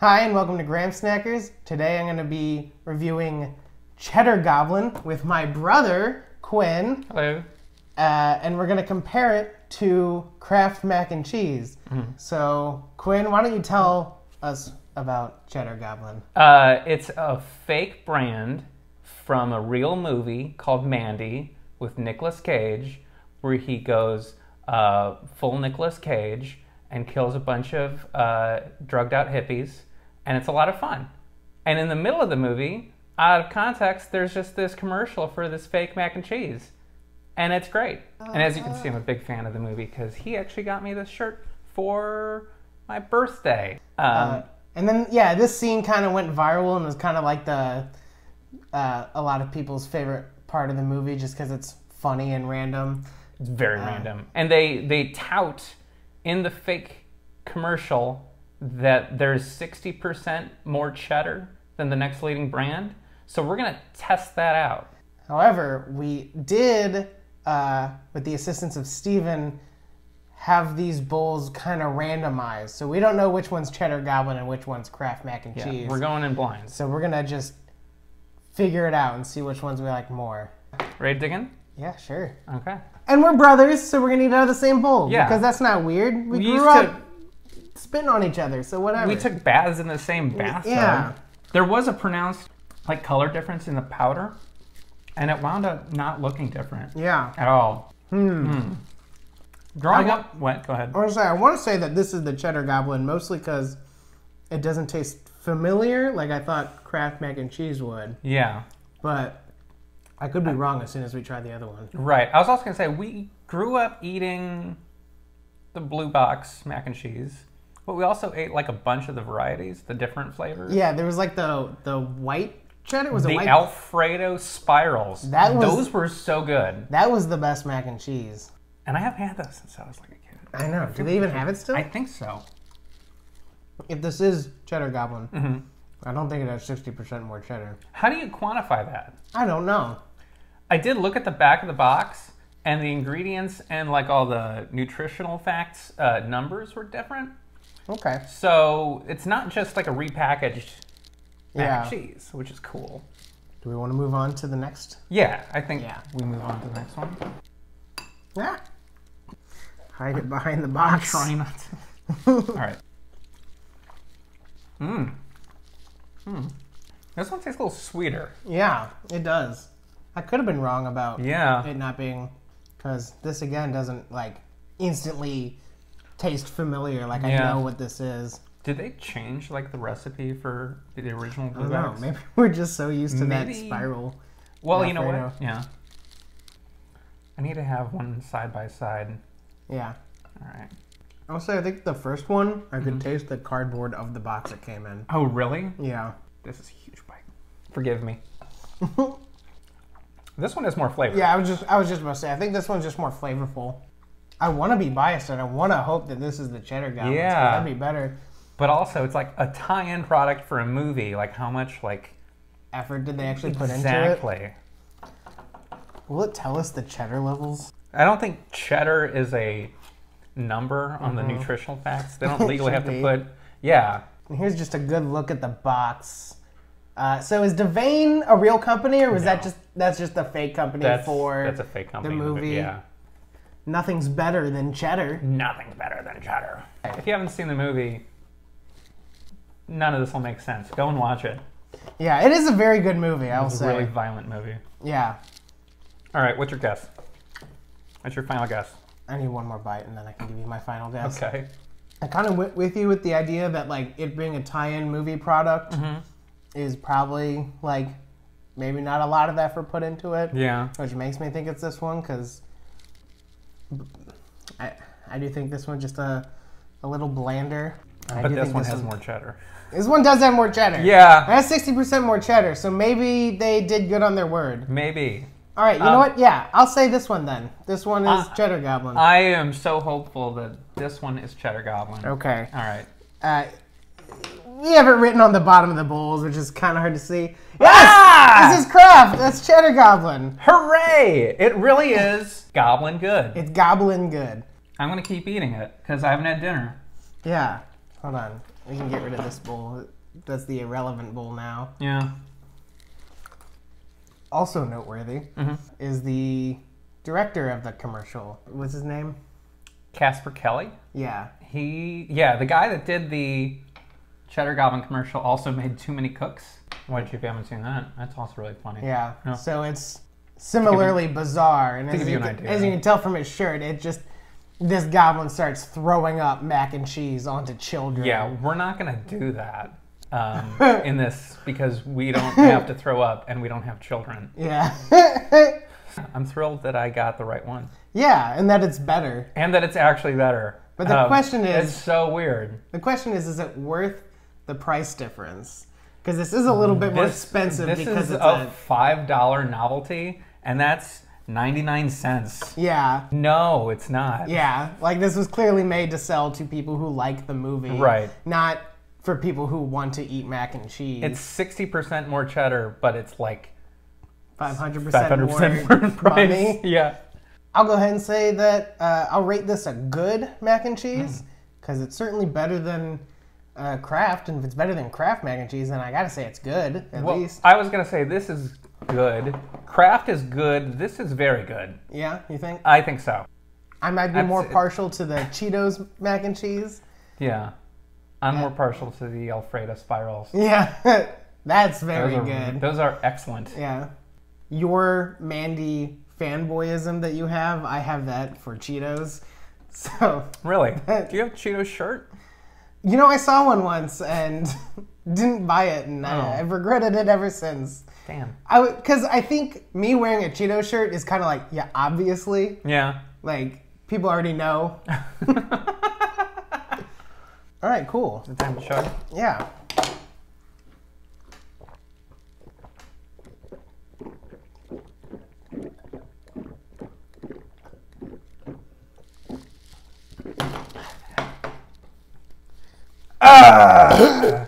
Hi, and welcome to Graham Snackers. Today I'm going to be reviewing Cheddar Goblin with my brother, Quinn, Hello. uh, and we're going to compare it to Kraft Mac and Cheese. So, Quinn, why don't you tell us about Cheddar Goblin? Uh, it's a fake brand from a real movie called Mandy with Nicolas Cage, where he goes uh, full Nicolas Cage and kills a bunch of uh, drugged out hippies, and it's a lot of fun. And in the middle of the movie, out of context, there's just this commercial for this fake mac and cheese, and it's great. And as you can see, I'm a big fan of the movie because he actually got me this shirt for my birthday. Um, Uh, and then, yeah, this scene kind of went viral and was kind of like the uh, a lot of people's favorite part of the movie just because it's funny and random. It's very random. And they they tout in the fake commercial that there's 60% more cheddar than the next leading brand. So we're going to test that out. However, we did, uh, with the assistance of Steven, have these bowls kind of randomized. So we don't know which one's Cheddar Goblin and which one's Kraft Mac and Yeah, Cheese. we're going in blind. so we're going to just figure it out and see which ones we like more. Ready to dig in? Yeah, sure. Okay. And we're brothers, so we're going to eat out of the same bowl. Yeah. Because that's not weird. We, We grew up spitting on each other, so whatever. We took baths in the same bathtub. yeah. There was a pronounced like color difference in the powder, and it wound up not looking different yeah. at all. Hmm. Growing I up, what? Go ahead. I want to say I want to say that this is the cheddar goblin mostly because it doesn't taste familiar like I thought Kraft mac and cheese would, Yeah. but I could be wrong as soon as we try the other one. Right. I was also gonna say we grew up eating the blue box mac and cheese, but we also ate like a bunch of the varieties, the different flavors. Yeah, there was like the the white cheddar was a The white. Alfredo spirals. That was- those were so good, that was the best mac and cheese. and I haven't had those since I was like a kid. I know. Do they even have it still? I think so. if this is cheddar goblin, Mhm. I don't think it has sixty percent more cheddar. How do you quantify that? I don't know. I did look at the back of the box, and the ingredients and like all the nutritional facts uh, numbers were different. Okay. So it's not just like a repackaged mac Yeah. and cheese, which is cool. Do we want to move on to the next? Yeah, I think Yeah. we move on to the next one. Yeah. Hide it behind the box. Try not to. All right. Mmm. Hmm. This one tastes a little sweeter. Yeah, it does. I could have been wrong about Yeah. it not being, because this again doesn't like instantly taste familiar. Like I know what this is. Did they change like the recipe for the original I don't know. Maybe we're just so used to that spiral. Well, you know what? Yeah. I need to have one side by side. Yeah. All right. I'll say I think the first one I Mm-hmm. could taste the cardboard of the box it came in. Oh, really? Yeah. This is a huge bite. Forgive me. this one has more flavor. Yeah, I was just I was just about to say I think this one's just more flavorful. I want to be biased and I want to hope that this is the cheddar goblin. Yeah. that'd be better. But also, it's like a tie-in product for a movie. Like how much like Effort did they actually put into it? exactly? Will it tell us the cheddar levels? I don't think cheddar is a number on the nutritional facts. They don't legally have Mm-hmm. To be. put. Yeah. And here's just a good look at the box. Uh, so is Devane a real company, or was that just that's just a fake company That's for that's a fake company. but movie? Yeah. Nothing's better than cheddar? Nothing's better than cheddar. If you haven't seen the movie, none of this will make sense. Go and watch it. Yeah, it is a very good movie. I'll It's a say. really violent movie. Yeah, All right, what's your guess? What's your final guess? I need one more bite, and then I can give you my final guess. Okay. I kind of went with you with the idea that like it being a tie-in movie product Mm-hmm. is probably like maybe not a lot of effort put into it, Yeah. which makes me think it's this one because I I do think this one just a a little blander. I But this one has more cheddar. This one does have more cheddar. Yeah. It has sixty percent more cheddar, so maybe they did good on their word. Maybe. All right, you Um, know what? Yeah, I'll say this one then. This one is Uh, cheddar goblin. I am so hopeful that this one is cheddar goblin. okay. All right. Uh, we have it written on the bottom of the bowls, which is kind of hard to see. Yes, Ah! this is Kraft. That's cheddar goblin. Hooray! It really is goblin good. It's goblin good. I'm gonna keep eating it because I haven't had dinner. Yeah. Hold on. We can get rid of this bowl. That's the irrelevant bowl now. Yeah. Also noteworthy hmm is the director of the commercial. What's his name? Casper Kelly. Yeah. He, yeah, the guy that did the Cheddar Goblin commercial also made Too Many Cooks. Which, if you haven't seen that, that's also really funny. Yeah. Yeah. So it's similarly bizarre, and to as give you, you an can, idea. as you can tell from his shirt, it just this goblin starts throwing up mac and cheese onto children. Yeah, we're not gonna do that um, in this because we don't have to throw up and we don't have children. Yeah. I'm thrilled that I got the right one yeah, and that it's better. and that it's actually better. Um, But the question is- it's so weird. The question is, is it worth the price difference? Because this is a little bit more expensive This because is it's a a, five dollar novelty, and that's ninety nine cents. yeah, No, it's not. yeah. Like this was clearly made to sell to people who like the movie, Right. Not for people who want to eat mac and cheese. It's sixty percent more cheddar, but it's like five hundred five percent hundred more percent more price. money. Yeah. I'll go ahead and say that uh, I'll rate this a good mac and cheese because it's certainly better than uh, Kraft, and if it's better than Kraft mac and cheese, then I gotta say it's good at Well, least. I was gonna say this is good. Kraft is good. This is very good. Yeah, you think? I think so. I might be more partial to the Cheetos mac and cheese. Yeah. I'm more partial to the Alfredo spirals. Yeah, that's very Those are, good. Those are excellent. Yeah. Your Mandy fanboyism that you have, I have that for Cheetos. So, Really? Do you have a Cheetos shirt? You know, I saw one once and didn't buy it, and Oh. I, I've regretted it ever since. Damn. I because I think me wearing a Cheeto shirt is kind of like, yeah, obviously, Yeah. like people already know. All right, cool. Time to chug. Yeah. 아! 아.